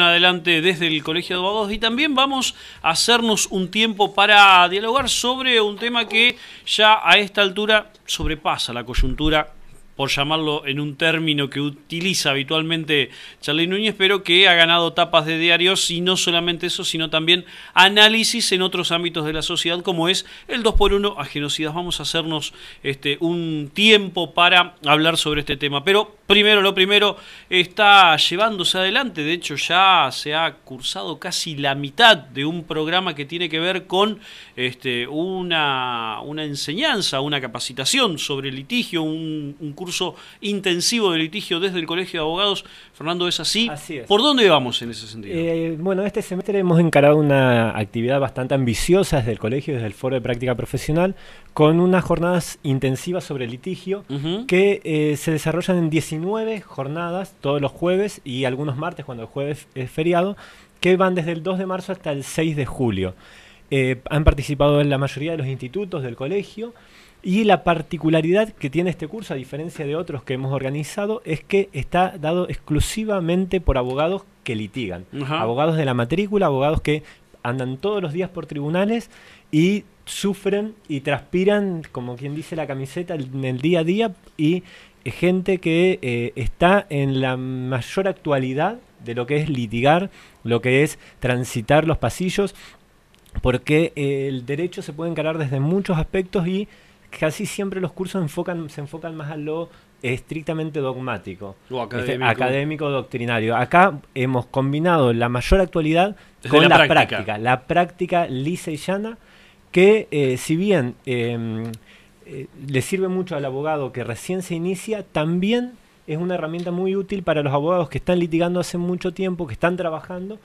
adelante desde el Colegio de Abogados y también vamos a hacernos un tiempo para dialogar sobre un tema que ya a esta altura sobrepasa la coyuntura por llamarlo en un término que utiliza habitualmente Charlie Núñez, pero que ha ganado tapas de diarios y no solamente eso, sino también análisis en otros ámbitos de la sociedad, como es el 2x1 a genocidas. Vamos a hacernos este, un tiempo para hablar sobre este tema. Pero primero, lo primero, está llevándose adelante, de hecho ya se ha cursado casi la mitad de un programa que tiene que ver con este, una, una enseñanza, una capacitación sobre litigio, un, un curso intensivo de litigio desde el Colegio de Abogados. Fernando, ¿es así? Así es. ¿Por dónde vamos en ese sentido? Eh, bueno, este semestre hemos encarado una actividad bastante ambiciosa desde el colegio, desde el Foro de Práctica Profesional, con unas jornadas intensivas sobre litigio que eh, se desarrollan en 19 jornadas todos los jueves y algunos martes cuando el jueves es feriado, que van desde el 2 de marzo hasta el 6 de julio. Eh, han participado en la mayoría de los institutos del colegio y la particularidad que tiene este curso, a diferencia de otros que hemos organizado, es que está dado exclusivamente por abogados que litigan. Abogados de la matrícula, abogados que andan todos los días por tribunales y sufren y transpiran, como quien dice la camiseta, en el día a día y gente que eh, está en la mayor actualidad de lo que es litigar, lo que es transitar los pasillos, porque eh, el derecho se puede encarar desde muchos aspectos y casi siempre los cursos enfocan, se enfocan más a lo estrictamente dogmático, O este, académico. académico doctrinario. Acá hemos combinado la mayor actualidad Desde con la la, práctica. práctica. la práctica lisa y llana, que eh, si bien eh, le sirve mucho al abogado que recién se inicia, también es una herramienta muy útil para los abogados que están litigando hace mucho tiempo, que están trabajando,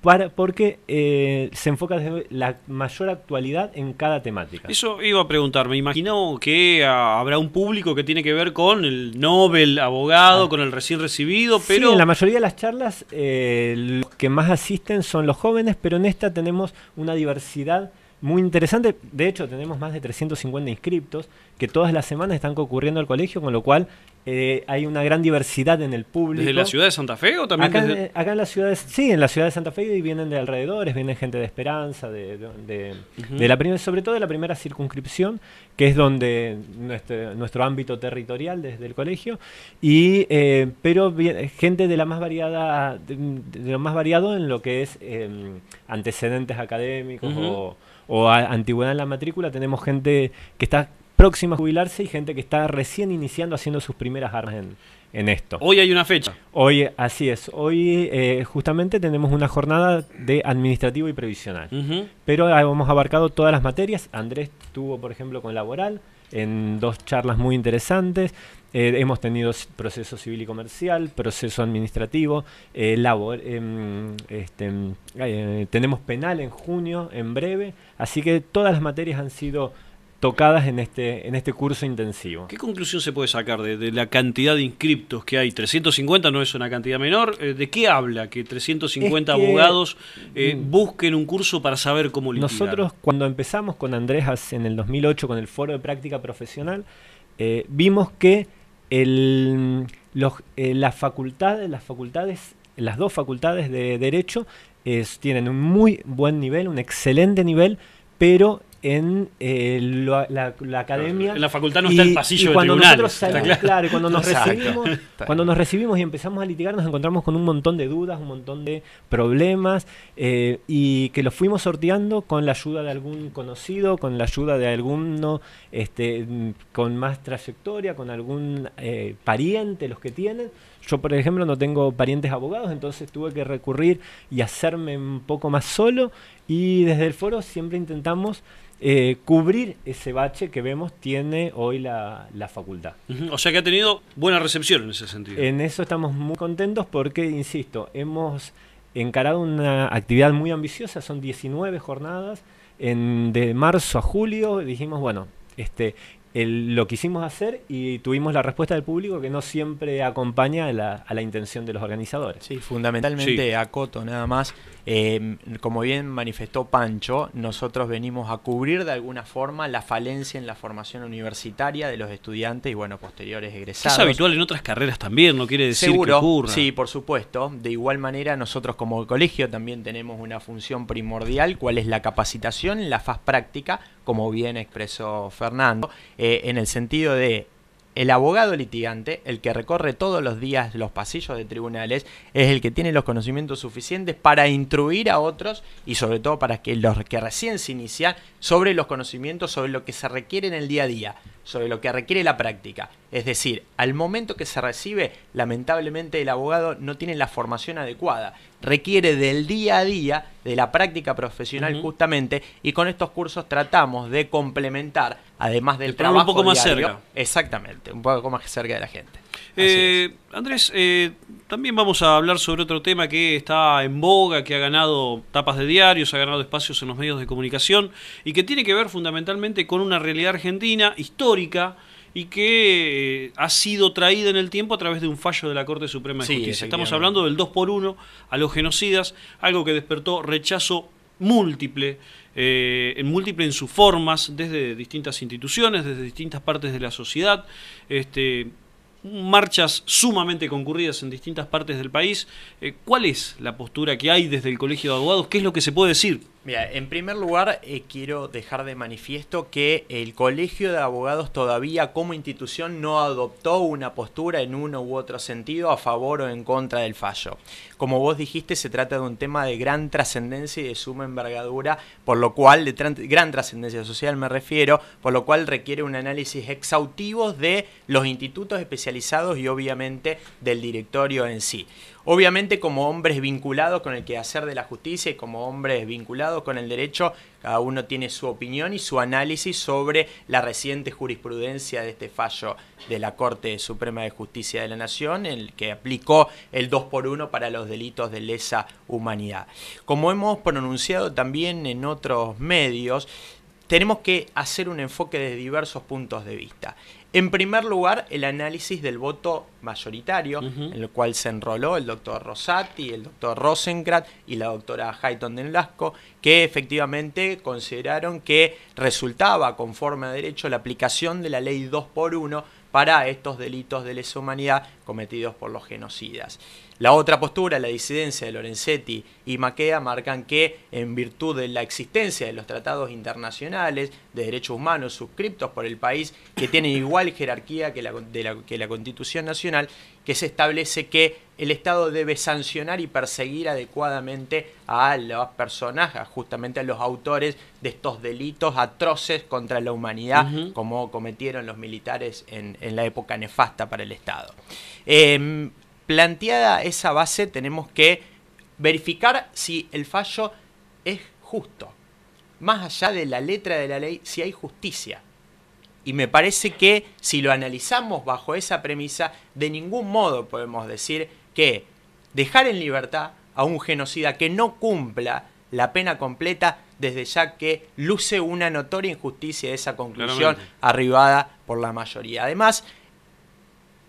para, porque eh, se enfoca desde la mayor actualidad en cada temática. Eso iba a preguntar, me imagino que ah, habrá un público que tiene que ver con el Nobel abogado, Ah. con el recién recibido, Sí, pero en la mayoría de las charlas eh, los que más asisten son los jóvenes, pero en esta tenemos una diversidad muy interesante. De hecho, tenemos más de 350 inscriptos que todas las semanas están concurriendo al colegio, con lo cual eh, hay una gran diversidad en el público. desde la ciudad de Santa Fe o también Acá, desde... en- acá en la ciudad, de- sí, en la ciudad de Santa Fe y vienen de alrededores, vienen gente de Esperanza, de, de, de- de la prim- sobre todo de la primera circunscripción, que es donde nuestro, nuestro ámbito territorial desde el colegio, y eh, pero gente de la más variada, de, lo más variado en lo que es eh, antecedentes académicos o, o a- antigüedad en la matrícula. Tenemos gente que está próxima a jubilarse y gente que está recién iniciando haciendo sus primeras armas en, en esto. Hoy hay una fecha. Hoy, así es, hoy eh, justamente tenemos una jornada de administrativo y previsional. Pero hemos abarcado todas las materias. Andrés tuvo, por ejemplo, con laboral, en dos charlas muy interesantes. Eh, hemos tenido proceso civil y comercial, proceso administrativo, eh, labor, em, este, eh, tenemos penal en junio, en breve. Así que todas las materias han sido tocadas en este, en este curso intensivo. ¿Qué conclusión se puede sacar de, de la cantidad de inscriptos que hay? 350 no es una cantidad menor. Eh, ¿De qué habla que 350 Es que- abogados eh, Mm. busquen un curso para saber cómo litigar? Nosotros cuando empezamos con Andrés en el 2008 con el foro de práctica profesional, eh, vimos que el, los, las facultades, las facultades, las dos facultades de derecho es- tienen un muy buen nivel, un excelente nivel, pero en eh, lo- la, la academia En la facultad no está el y- pasillo y de cuando tribunales, nosotros salimos, claro. y cuando nos Exacto. recibimos, cuando nos recibimos y empezamos a litigar, nos encontramos con un montón de dudas, un montón de problemas, eh, y que los fuimos sorteando con la ayuda de algún conocido, con la ayuda de alguno este, mm, con más trayectoria, con algún eh, pariente, los que tienen. Yo, por ejemplo, no tengo parientes abogados, entonces tuve que recurrir y hacerme un poco más solo, y desde el foro siempre intentamos eh, cubrir ese bache que vemos tiene hoy la, la facultad. O sea que ha tenido buena recepción en ese sentido. En eso estamos muy contentos porque, insisto, hemos encarado una actividad muy ambiciosa, son 19 jornadas, en, de marzo a julio, dijimos, bueno, este, el- lo quisimos hacer y tuvimos la respuesta del público que no siempre acompaña a la, a la intención de los organizadores. Sí, fundamentalmente Sí. acoto nada más. Eh, como bien manifestó Pancho, nosotros venimos a cubrir de alguna forma la falencia en la formación universitaria de los estudiantes y bueno, posteriores egresados. Es habitual en otras carreras también, no quiere decir Seguro, que ocurra. Sí, por supuesto. De igual manera, nosotros como colegio también tenemos una función primordial, cuál es la capacitación en la faz práctica, como bien expresó Fernando, eh, en el sentido de el abogado litigante, el que recorre todos los días los pasillos de tribunales, es el que tiene los conocimientos suficientes para instruir a otros y sobre todo para que los que recién se inician sobre los conocimientos, sobre lo que se requiere en el día a día, sobre lo que requiere la práctica. Es decir, al momento que se recibe, lamentablemente el abogado no tiene la formación adecuada. Requiere del día a día, de la práctica profesional justamente, y con estos cursos tratamos de complementar, además del trabajo un poco más diario, cerca. Exactamente, un poco más cerca de la gente. Eh, Andrés, eh, también vamos a hablar sobre otro tema que está en boga, que ha ganado tapas de diarios, ha ganado espacios en los medios de comunicación y que tiene que ver fundamentalmente con una realidad argentina histórica y que eh, ha sido traída en el tiempo a través de un fallo de la Corte Suprema de Sí, Justicia. Estamos hablando del 2 por 1 a los genocidas, algo que despertó rechazo múltiple, eh, en múltiple en sus formas, desde distintas instituciones, desde distintas partes de la sociedad, este, marchas sumamente concurridas en distintas partes del país. Eh, ¿Cuál es la postura que hay desde el Colegio de Abogados? ¿Qué es lo que se puede decir? Mira, en primer lugar, eh, quiero dejar de manifiesto que el Colegio de Abogados todavía como institución no adoptó una postura en uno u otro sentido a favor o en contra del fallo. Como vos dijiste, se trata de un tema de gran trascendencia y de suma envergadura, por lo cual, de gran trascendencia social me refiero, por lo cual requiere un análisis exhaustivo de los institutos especializados y obviamente del directorio en sí. Obviamente como hombres vinculados con el quehacer de la justicia y como hombres vinculados con el derecho, cada uno tiene su opinión y su análisis sobre la reciente jurisprudencia de este fallo de la Corte Suprema de Justicia de la Nación, el que aplicó el 2 por 1 para los delitos de lesa humanidad. Como hemos pronunciado también en otros medios, tenemos que hacer un enfoque de diversos puntos de vista. En primer lugar, el análisis del voto mayoritario, en el cual se enroló el doctor Rosati, el doctor Rosenkrat y la doctora Hayton de Lasco, que efectivamente consideraron que resultaba conforme a derecho la aplicación de la ley 2 por 1 para estos delitos de lesa humanidad cometidos por los genocidas. La otra postura, la disidencia de Lorenzetti y Maqueda, marcan que en virtud de la existencia de los tratados internacionales de derechos humanos suscriptos por el país, que tienen igual jerarquía que la, de la- que la Constitución Nacional, que se establece que el Estado debe sancionar y perseguir adecuadamente a las personas, a- justamente a los autores de estos delitos atroces contra la humanidad, como cometieron los militares en, en la época nefasta para el Estado. Em, planteada esa base, tenemos que verificar si el fallo es justo. Más allá de la letra de la ley, si hay justicia. Y me parece que si lo analizamos bajo esa premisa, de ningún modo podemos decir que dejar en libertad a un genocida que no cumpla la pena completa desde ya que luce una notoria injusticia de esa conclusión Claramente. arribada por la mayoría. Además,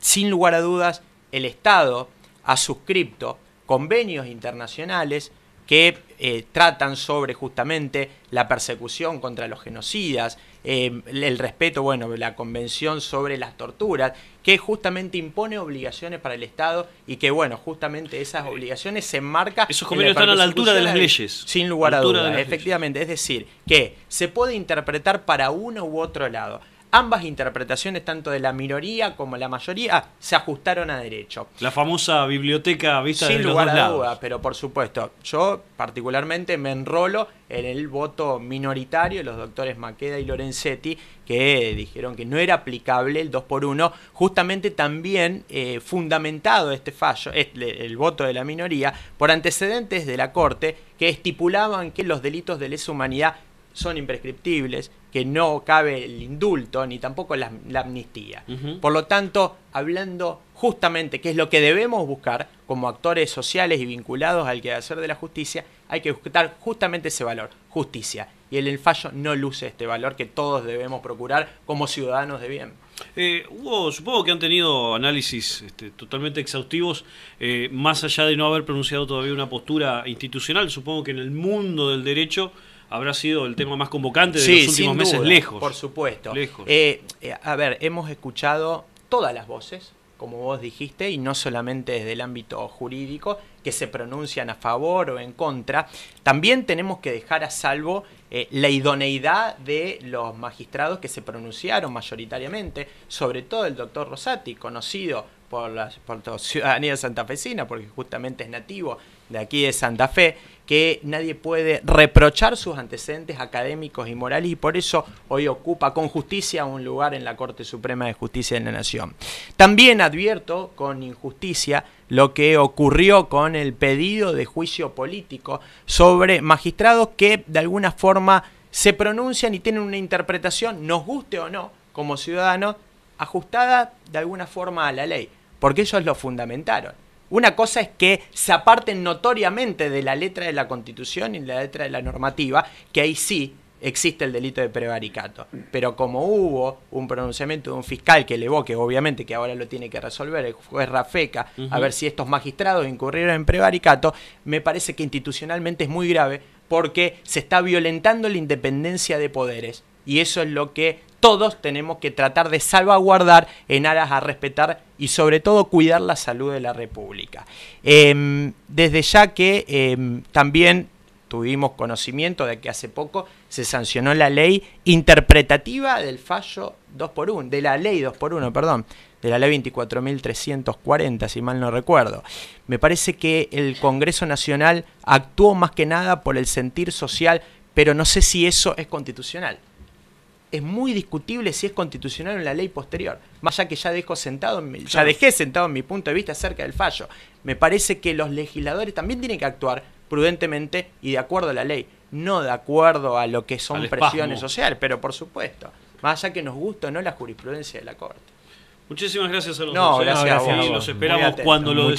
sin lugar a dudas, el Estado ha suscripto convenios internacionales que eh, tratan sobre justamente la persecución contra los genocidas, eh, el respeto, bueno, la convención sobre las torturas, que justamente impone obligaciones para el Estado y que, bueno, justamente esas obligaciones se enmarcan... Esos en convenios están a la altura de las leyes. Sin lugar a dudas, leyes. efectivamente. Es decir, que se puede interpretar para uno u otro lado. Ambas interpretaciones, tanto de la minoría como la mayoría, se ajustaron a derecho. La famosa biblioteca vista Sin de los lugar dos a lados. duda, pero por supuesto, yo particularmente me enrolo en el voto minoritario de los doctores Maqueda y Lorenzetti, que dijeron que no era aplicable el 2 por 1 justamente también eh, fundamentado este fallo, este, el voto de la minoría, por antecedentes de la Corte que estipulaban que los delitos de lesa humanidad son imprescriptibles, que no cabe el indulto ni tampoco la, amnistía. Por lo tanto, hablando justamente qué es lo que debemos buscar como actores sociales y vinculados al quehacer de la justicia, hay que buscar justamente ese valor, justicia. Y el, el fallo no luce este valor que todos debemos procurar como ciudadanos de bien. Eh, hubo, supongo que han tenido análisis este, totalmente exhaustivos, eh, más allá de no haber pronunciado todavía una postura institucional, supongo que en el mundo del derecho habrá sido el tema más convocante de los últimos meses lejos. Por supuesto. Eh, a ver, hemos escuchado todas las voces, como vos dijiste, y no solamente desde el ámbito jurídico, que se pronuncian a favor o en contra. También tenemos que dejar a salvo eh, la idoneidad de los magistrados que se pronunciaron mayoritariamente, sobre todo el doctor Rosati, conocido por la, por la ciudadanía santafesina, porque justamente es nativo de aquí de Santa Fe, que nadie puede reprochar sus antecedentes académicos y morales y por eso hoy ocupa con justicia un lugar en la Corte Suprema de Justicia de la Nación. También advierto con injusticia lo que ocurrió con el pedido de juicio político sobre magistrados que de alguna forma se pronuncian y tienen una interpretación, nos guste o no, como ciudadanos, ajustada de alguna forma a la ley, porque ellos lo fundamentaron. Una cosa es que se aparten notoriamente de la letra de la Constitución y la letra de la normativa, que ahí sí existe el delito de prevaricato. Pero como hubo un pronunciamiento de un fiscal que elevó, que obviamente que ahora lo tiene que resolver el juez Rafeca, a ver si estos magistrados incurrieron en prevaricato, me parece que institucionalmente es muy grave porque se está violentando la independencia de poderes. Y eso es lo que todos tenemos que tratar de salvaguardar en aras a respetar y sobre todo cuidar la salud de la República. Em, desde ya que em, también tuvimos conocimiento de que hace poco se sancionó la ley interpretativa del fallo 2 por 1, de la ley 2 por 1, perdón, de la ley 24.340, si mal no recuerdo. Me parece que el Congreso Nacional actuó más que nada por el sentir social, pero no sé si eso es constitucional es muy discutible si es constitucional en la ley posterior. Más allá que ya dejo sentado, ya dejé sentado en mi punto de vista acerca del fallo. Me parece que los legisladores también tienen que actuar prudentemente y de acuerdo a la ley, no de acuerdo a lo que son presiones sociales, pero por supuesto, más allá que nos guste o no la jurisprudencia de la Corte. Muchísimas gracias a los no, Gracias, a Los esperamos cuando lo